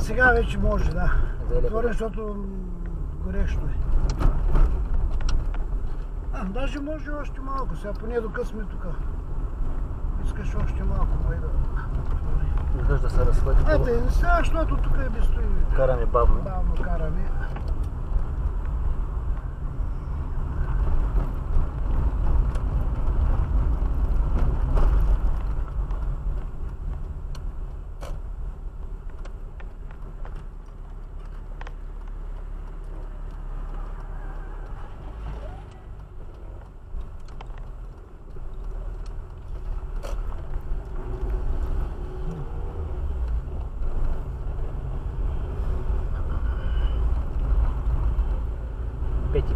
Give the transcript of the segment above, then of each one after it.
сега вече може, да. Отворен, защото горещо е. А, даже може още малко, сега поне до късме тук. Искаш още малко, май да. Виждаш да се разходи. Ете, сега, защото тук е без стои. Караме бавно. Бавно караме.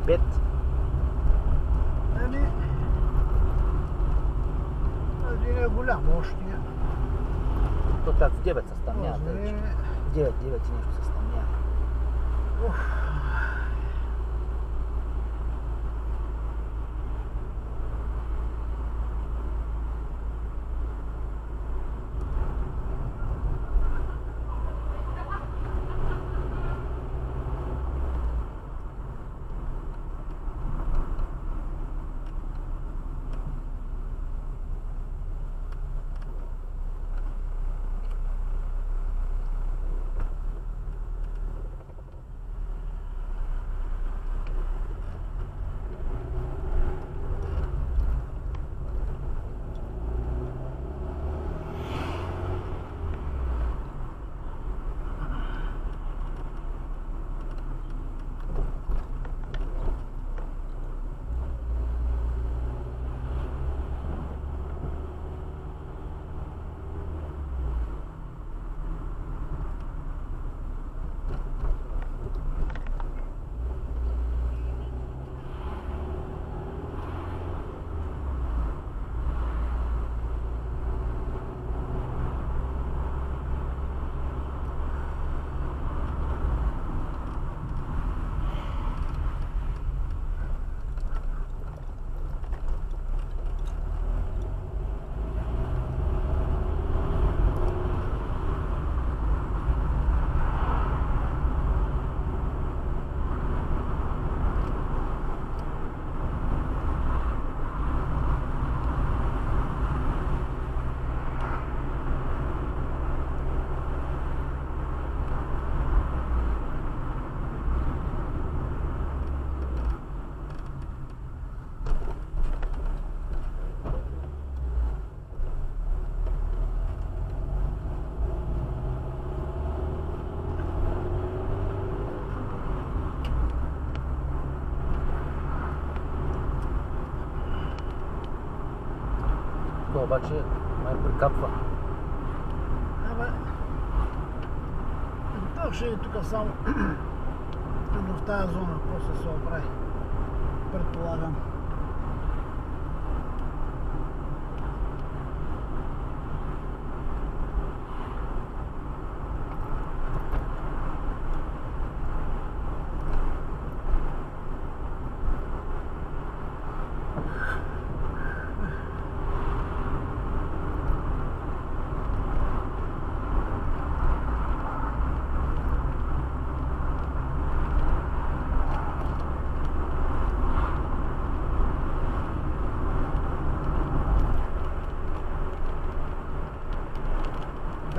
Пет и пет. Ами, един е голям още. То так в 9 се стамнява. Може вече. е- В 9, 9 и нещо се стамнява. Обаче май прикапва. Абе, то ще е тук само в тази зона, после се оправи. Предполагам.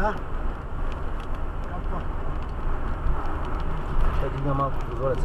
Да. Капва. Ще дигна малко прозорец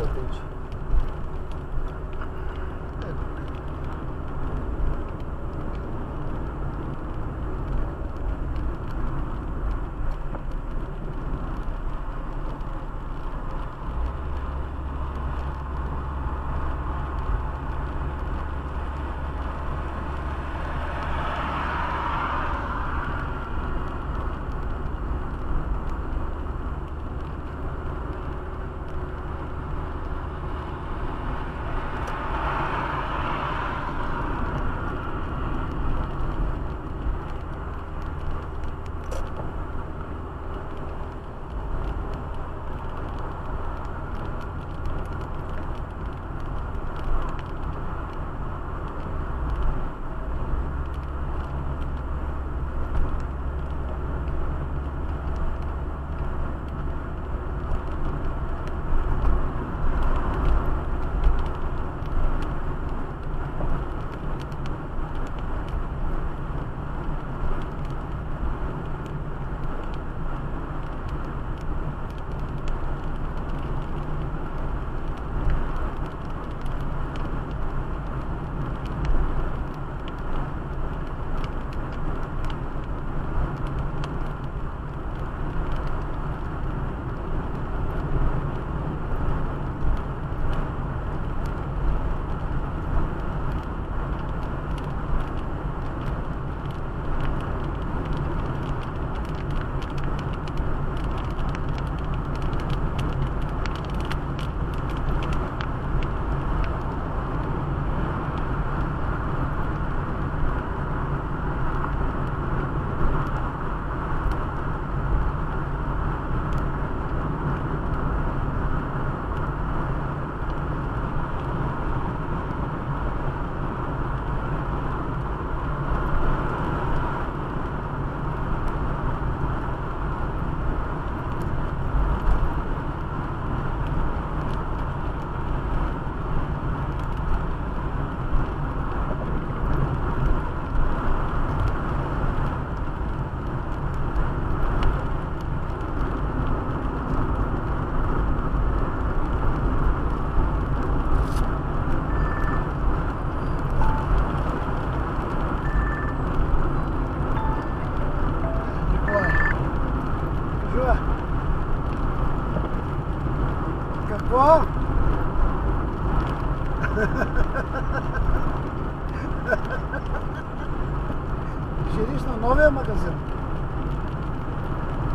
Шириш на новия магазин.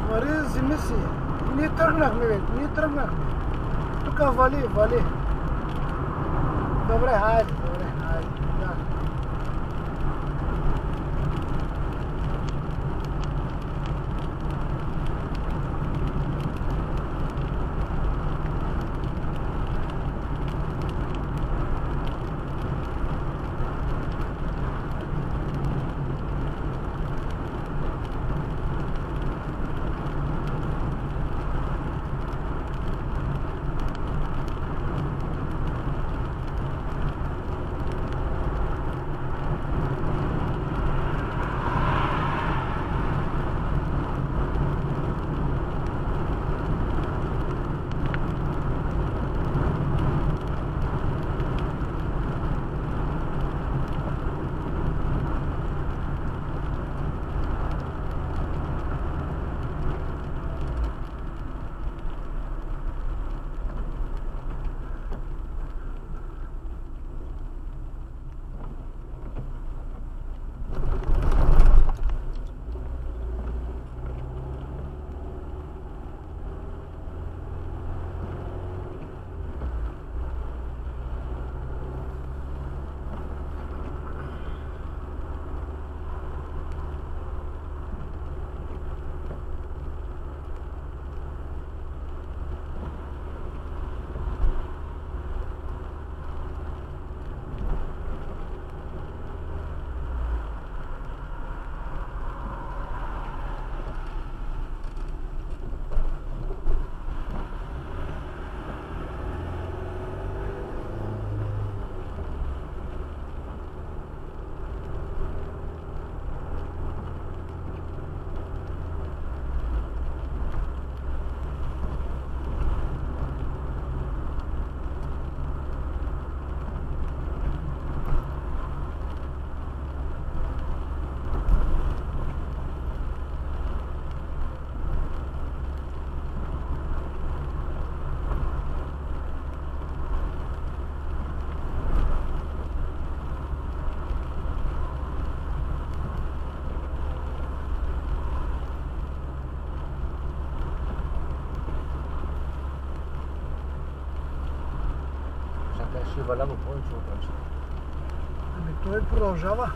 Вари, зими си. Ние тръгнахме, бе. Ние тръгнахме. Тук вали, вали. Добре, хайде. Ще валя го повече от. Ами той продължава.